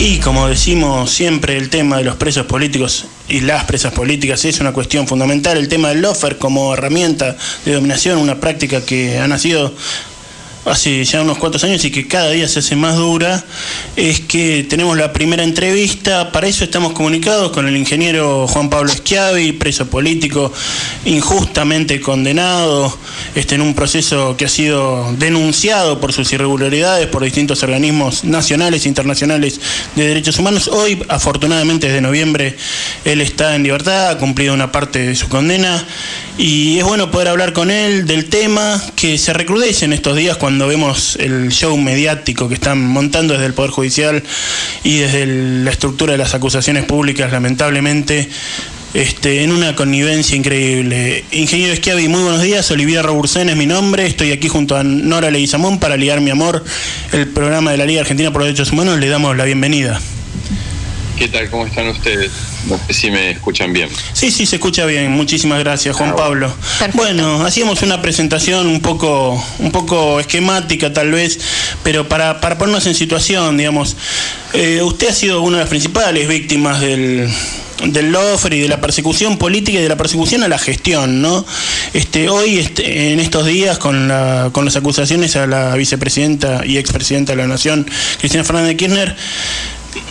Y como decimos siempre, el tema de los presos políticos y las presas políticas es una cuestión fundamental. El tema del lofer como herramienta de dominación, una práctica que ha nacido hace ya unos cuantos años y que cada día se hace más dura, es que tenemos la primera entrevista. Para eso estamos comunicados con el ingeniero Juan Pablo Schiavi, preso político, injustamente condenado este, en un proceso que ha sido denunciado por sus irregularidades por distintos organismos nacionales e internacionales de derechos humanos. Hoy, afortunadamente, desde noviembre, él está en libertad, ha cumplido una parte de su condena y es bueno poder hablar con él del tema que se recrudece en estos días cuando vemos el show mediático que están montando desde el Poder Judicial y desde la estructura de las acusaciones públicas, lamentablemente, este, en una connivencia increíble. Ingeniero Esquiavi, muy buenos días. Olivia Robursen es mi nombre. Estoy aquí junto a Nora Leguizamón para ligar mi amor, el programa de la Liga Argentina por los Derechos Humanos. Le damos la bienvenida. ¿Qué tal? ¿Cómo están ustedes? No sé si me escuchan bien. Sí, sí, se escucha bien. Muchísimas gracias, Juan ah, Pablo. Bueno, hacíamos una presentación un poco, un poco esquemática tal vez, pero para, para ponernos en situación, digamos, eh, usted ha sido una de las principales víctimas del del LOFER y de la persecución política y de la persecución a la gestión, ¿no? Este, hoy, este, en estos días, con, la, con las acusaciones a la vicepresidenta y expresidenta de la Nación, Cristina Fernández de Kirchner,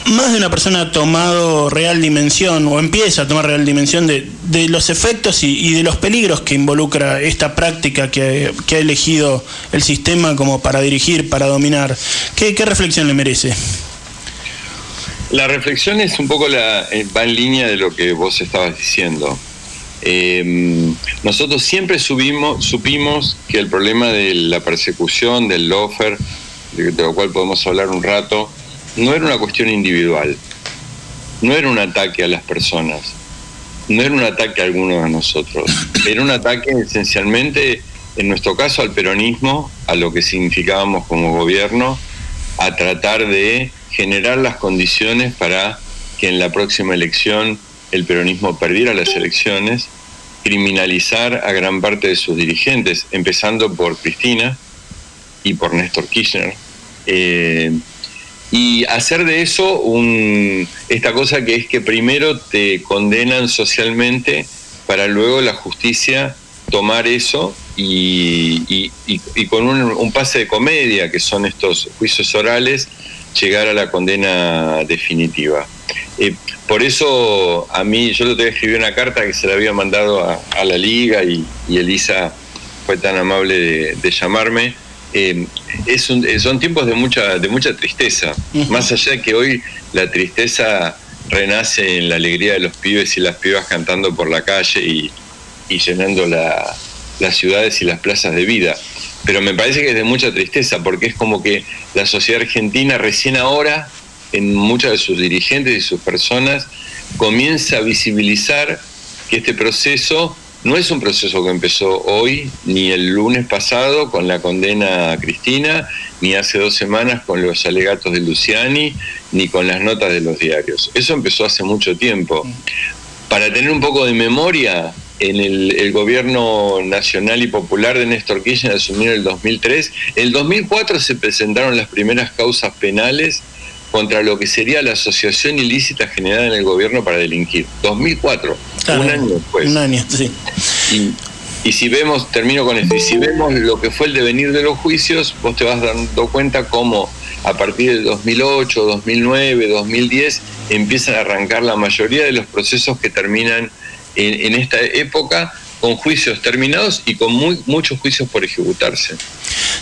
más de una persona ha tomado real dimensión o empieza a tomar real dimensión de, los efectos y, de los peligros que involucra esta práctica que, ha elegido el sistema como para dirigir, para dominar. ¿Qué, reflexión le merece? La reflexión es un poco la, eh, va en línea de lo que vos estabas diciendo. Em, nosotros siempre supimos que el problema de la persecución, del lofer, de lo cual podemos hablar un rato, no era una cuestión individual, no era un ataque a las personas, no era un ataque a algunos de nosotros, era un ataque esencialmente, en nuestro caso, al peronismo, a lo que significábamos como gobierno, a tratar de generar las condiciones para que en la próxima elección el peronismo perdiera las elecciones, criminalizar a gran parte de sus dirigentes, empezando por Cristina y por Néstor Kirchner. Eh, y hacer de eso un, esta cosa que es que primero te condenan socialmente para luego la justicia tomar eso y, con un, pase de comedia, que son estos juicios orales, llegar a la condena definitiva. Eh, por eso a mí, yo le te escribí una carta que se la había mandado a, la liga y, Elisa fue tan amable de llamarme eh, es eh, son tiempos de mucha, de mucha tristeza. Más allá de que hoy la tristeza renace en la alegría de los pibes y las pibas cantando por la calle y, llenando las ciudades y las plazas de vida. Pero me parece que es de mucha tristeza porque es como que la sociedad argentina recién ahora, en muchas de sus dirigentes y sus personas, comienza a visibilizar que este proceso no es un proceso que empezó hoy, ni el lunes pasado con la condena a Cristina, ni hace dos semanas con los alegatos de Luciani, ni con las notas de los diarios. Eso empezó hace mucho tiempo. Para tener un poco de memoria, en el, gobierno nacional y popular de Néstor Kirchner asumió en el 2003. En el 2004 se presentaron las primeras causas penales contra lo que sería la asociación ilícita generada en el gobierno para delinquir. 2004, un año después. Un año, sí. Y, si vemos, termino con esto, y si vemos lo que fue el devenir de los juicios, vos te vas dando cuenta cómo a partir del 2008, 2009, 2010 empiezan a arrancar la mayoría de los procesos que terminan en, en esta época con juicios terminados y con muy, muchos juicios por ejecutarse.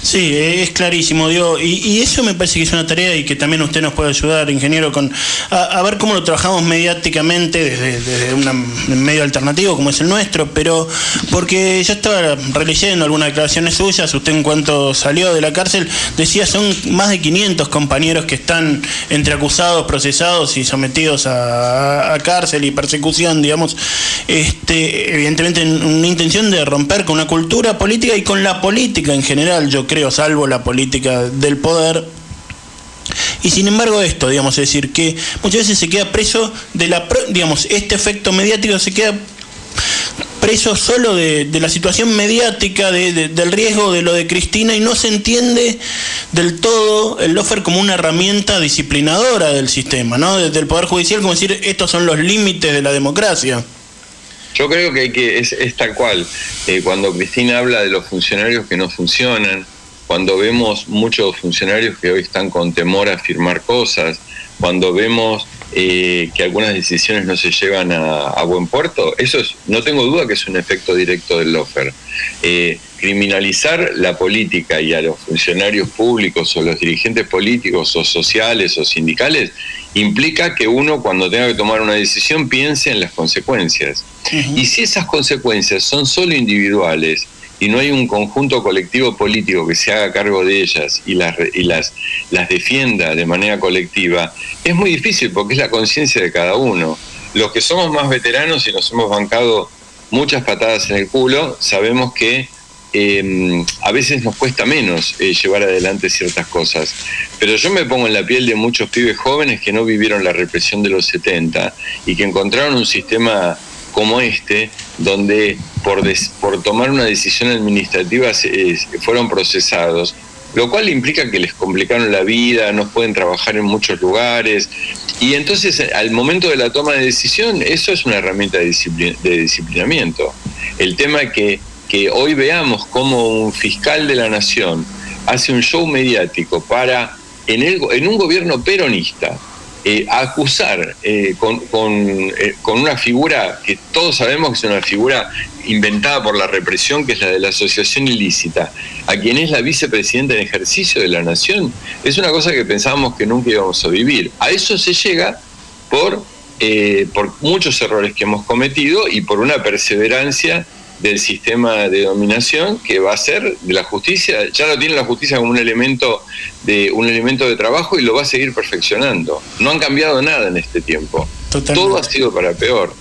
Sí, es clarísimo, Dios. Y, eso me parece que es una tarea y que también usted nos puede ayudar, ingeniero, con a, ver cómo lo trabajamos mediáticamente desde, un medio alternativo como es el nuestro, pero porque yo estaba releyendo algunas declaraciones suyas, usted en cuanto salió de la cárcel decía son más de 500 compañeros que están entre acusados, procesados y sometidos a, cárcel y persecución, digamos, este, evidentemente una intención de romper con una cultura política y con la política en general, yo creo, salvo la política del poder. Y sin embargo esto, digamos, es decir, que muchas veces se queda preso de la, digamos, este efecto mediático se queda preso solo de, la situación mediática, del riesgo de lo de Cristina y no se entiende del todo el lofer como una herramienta disciplinadora del sistema, ¿no? Del Poder Judicial, como decir, estos son los límites de la democracia. Yo creo que, hay que es, tal cual. Eh, cuando Cristina habla de los funcionarios que no funcionan, cuando vemos muchos funcionarios que hoy están con temor a firmar cosas, cuando vemos eh, que algunas decisiones no se llevan a, buen puerto, eso es, no tengo duda que es un efecto directo del lofer. Eh, criminalizar la política y a los funcionarios públicos o los dirigentes políticos o sociales o sindicales implica que uno cuando tenga que tomar una decisión piense en las consecuencias. Y si esas consecuencias son solo individuales y no hay un conjunto colectivo político que se haga cargo de ellas y las, y las, las defienda de manera colectiva, es muy difícil porque es la conciencia de cada uno. Los que somos más veteranos y nos hemos bancado muchas patadas en el culo, sabemos que em, a veces nos cuesta menos eh, llevar adelante ciertas cosas. Pero yo me pongo en la piel de muchos pibes jóvenes que no vivieron la represión de los 70 y que encontraron un sistema como este, donde por, tomar una decisión administrativa fueron procesados, lo cual implica que les complicaron la vida, no pueden trabajar en muchos lugares, y entonces al momento de la toma de decisión, eso es una herramienta de, de disciplinamiento. El tema que, que hoy veamos cómo un fiscal de la nación hace un show mediático para, en, el, en un gobierno peronista, eh, acusar eh, con, eh, con, una figura que todos sabemos que es una figura inventada por la represión, que es la de la asociación ilícita, a quien es la vicepresidenta en ejercicio de la nación, es una cosa que pensábamos que nunca íbamos a vivir. A eso se llega por muchos errores que hemos cometido y por una perseverancia del sistema de dominación que va a ser de la justicia, ya lo tiene la justicia como un elemento de un elemento de trabajo y lo va a seguir perfeccionando. No han cambiado nada en este tiempo. Todo ha sido para peor.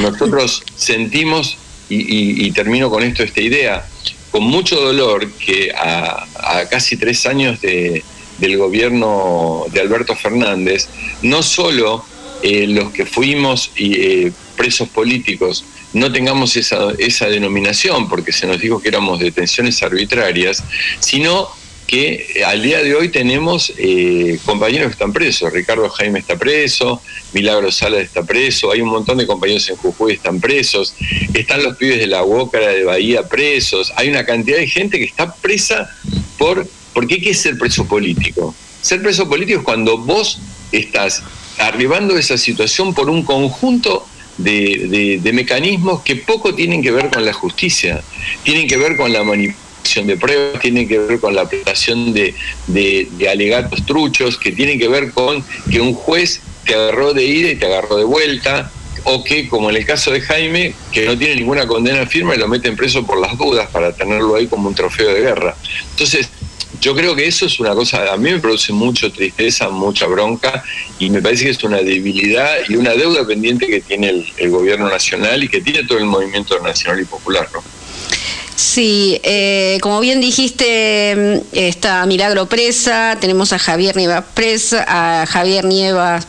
Nosotros sentimos y, termino con esto esta idea con mucho dolor que a, casi tres años de, del gobierno de Alberto Fernández, no solo eh, los que fuimos eh, presos políticos no tengamos esa, esa denominación, porque se nos dijo que éramos detenciones arbitrarias, sino que eh, al día de hoy tenemos eh, compañeros que están presos. Ricardo Jaime está preso, Milagro Sala está preso, hay un montón de compañeros en Jujuy que están presos, están los pibes de la Huócara de Bahía presos, hay una cantidad de gente que está presa por... ¿Por qué que ser preso político? Ser preso político es cuando vos estás arribando esa situación por un conjunto de, mecanismos que poco tienen que ver con la justicia, tienen que ver con la manipulación de pruebas, tienen que ver con la aplicación de, de, alegatos truchos, que tienen que ver con que un juez te agarró de ida y te agarró de vuelta, o que, como en el caso de Jaime, que no tiene ninguna condena firme, lo meten preso por las dudas para tenerlo ahí como un trofeo de guerra. Entonces, yo creo que eso es una cosa, a mí me produce mucha tristeza, mucha bronca y me parece que es una debilidad y una deuda pendiente que tiene el, el gobierno nacional y que tiene todo el movimiento nacional y popular. ¿no? Sí, eh, como bien dijiste, mm, está Milagro presa, tenemos a Javier Nievas presa, a Javier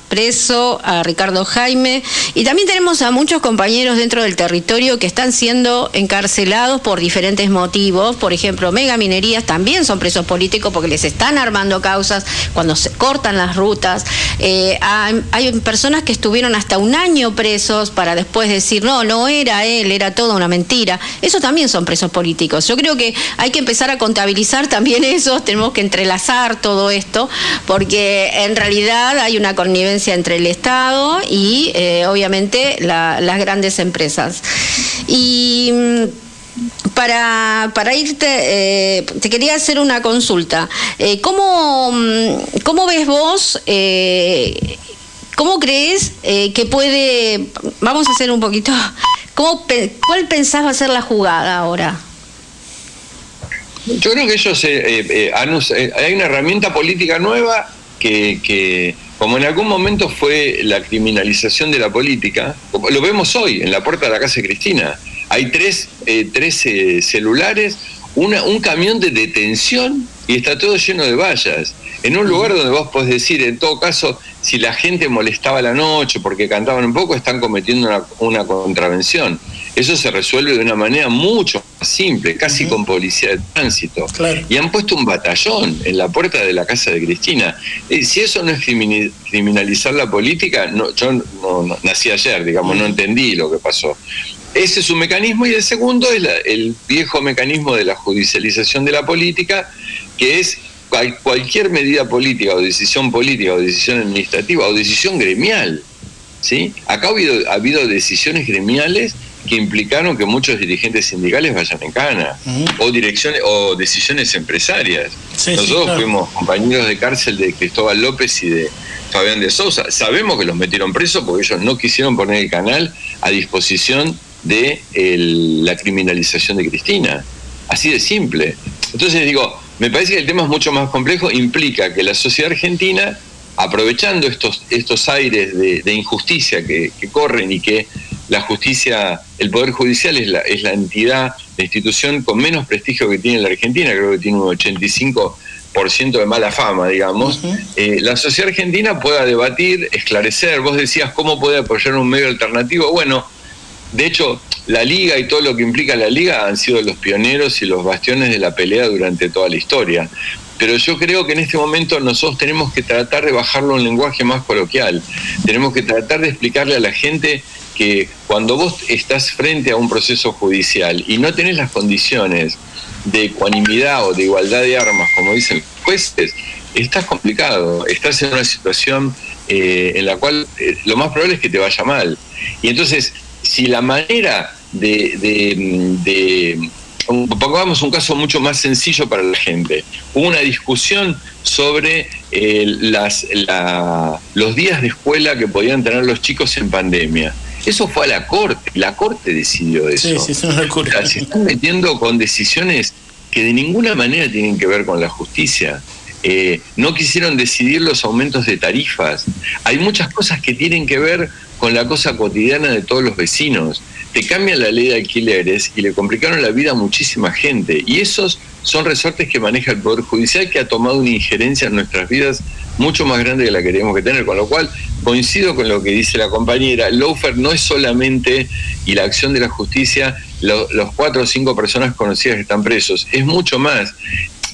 preso, a Ricardo Jaime, y también tenemos a muchos compañeros dentro del territorio que están siendo encarcelados por diferentes motivos. Por ejemplo, Mega Minerías también son presos políticos porque les están armando causas cuando se cortan las rutas. Eh, hay, hay personas que estuvieron hasta un año presos para después decir, no, no era él, era toda una mentira. Eso también son presos políticos políticos. Yo creo que hay que empezar a contabilizar también eso, tenemos que entrelazar todo esto, porque en realidad hay una connivencia entre el Estado y eh, obviamente las grandes empresas. Y mm, para, para irte, eh, te quería hacer una consulta. Eh, ¿cómo, mm, ¿cómo, ves vos? ¿Cómo crees que puede, vamos a hacer un poquito, ¿cómo, ¿cuál pensás va a ser la jugada ahora? Yo creo que ellos eh, eh, eh, hay una herramienta política nueva que, como en algún momento fue la criminalización de la política, lo vemos hoy en la puerta de la casa de Cristina. Hay tres, tres celulares, una, un camión de detención y está todo lleno de vallas. En un lugar donde vos podés decir, en todo caso, si la gente molestaba la noche porque cantaban un poco, están cometiendo una, una contravención. Eso se resuelve de una manera mucho más simple, casi con policía de tránsito. Y han puesto un batallón en la puerta de la casa de Cristina. Y si eso no es criminalizar la política, no, yo no, nací ayer, digamos, no entendí lo que pasó. Ese es un mecanismo y el segundo es el viejo mecanismo de la judicialización de la política, que es cualquier medida política o decisión política o decisión administrativa o decisión gremial. ¿sí? Acá ha habido, ha habido decisiones gremiales que implicaron que muchos dirigentes sindicales vayan en cana o direcciones o decisiones empresarias. Nosotros fuimos compañeros de cárcel de Cristóbal López y de Fabián de Sousa. Sabemos que los metieron presos porque ellos no quisieron poner el canal a disposición de la criminalización de Cristina. Así de simple. Entonces digo, me parece que el tema es mucho más complejo, implica que la sociedad argentina, aprovechando estos, estos aires de, injusticia que, corren y que la justicia, el Poder Judicial es la, es la entidad, la institución con menos prestigio que tiene la Argentina, creo que tiene un 85% de mala fama, digamos, eh, la sociedad argentina pueda debatir, esclarecer. Vos decías cómo puede apoyar un medio alternativo. Bueno, de hecho, la liga y todo lo que implica la liga han sido los pioneros y los bastiones de la pelea durante toda la historia. Pero yo creo que en este momento nosotros tenemos que tratar de bajarlo a un lenguaje más coloquial. Tenemos que tratar de explicarle a la gente que cuando vos estás frente a un proceso judicial y no tenés las condiciones de ecuanimidad o de igualdad de armas, como dicen los jueces, estás complicado, estás en una situación eh, en la cual eh, lo más probable es que te vaya mal. Y entonces si la manera de, de, pongamos un caso mucho más sencillo para la gente. Hubo una discusión sobre eh, las, los días de escuela que podían tener los chicos en pandemia. Eso fue a la Corte, la Corte decidió eso. Sí, sí, eso se están metiendo con decisiones que de ninguna manera tienen que ver con la justicia. Eh, no quisieron decidir los aumentos de tarifas. Hay muchas cosas que tienen que ver con la cosa cotidiana de todos los vecinos. Te cambian la ley de alquileres y le complicaron la vida a muchísima gente. Y esos son resortes que maneja el Poder Judicial que ha tomado una injerencia en nuestras vidas mucho más grande de la que queríamos que tener. Con lo cual, coincido con lo que dice la compañera, Lofer no es solamente, y la acción de la justicia, los cuatro o cinco personas conocidas que están presos, es mucho más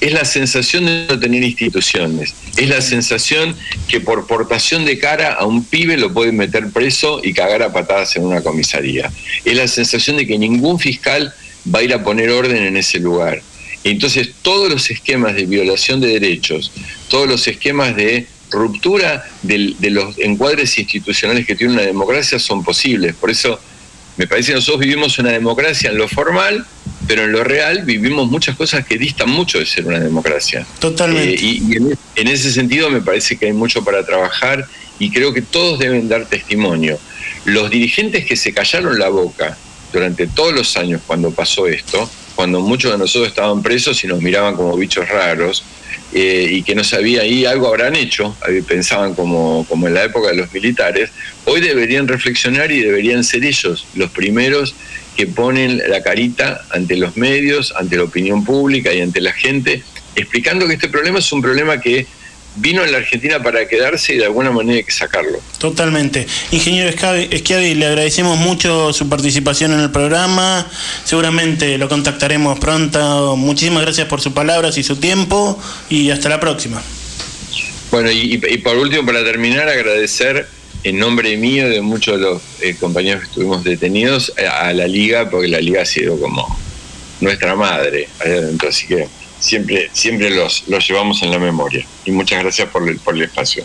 es la sensación de no tener instituciones, es la sensación que por portación de cara a un pibe lo pueden meter preso y cagar a patadas en una comisaría. Es la sensación de que ningún fiscal va a ir a poner orden en ese lugar. Entonces todos los esquemas de violación de derechos, todos los esquemas de ruptura de, de los encuadres institucionales que tiene una democracia son posibles. Por eso me parece que nosotros vivimos una democracia en lo formal, pero en lo real vivimos muchas cosas que distan mucho de ser una democracia. Totalmente. Eh, y, en, ese sentido me parece que hay mucho para trabajar y creo que todos deben dar testimonio. Los dirigentes que se callaron la boca durante todos los años cuando pasó esto, cuando muchos de nosotros estaban presos y nos miraban como bichos raros, eh, y que no sabía, y algo habrán hecho, pensaban como, como en la época de los militares, hoy deberían reflexionar y deberían ser ellos los primeros que ponen la carita ante los medios, ante la opinión pública y ante la gente, explicando que este problema es un problema que vino en la Argentina para quedarse y de alguna manera hay que sacarlo. Totalmente. Ingeniero Schiavi, le agradecemos mucho su participación en el programa. Seguramente lo contactaremos pronto. Muchísimas gracias por sus palabras y su tiempo y hasta la próxima. Bueno, y, por último, para terminar, agradecer en nombre mío de muchos de los eh, compañeros que estuvimos detenidos a, la liga, porque la liga ha sido como nuestra madre allá adentro. Así que siempre, siempre los, los llevamos en la memoria. Y muchas gracias por el, por el espacio.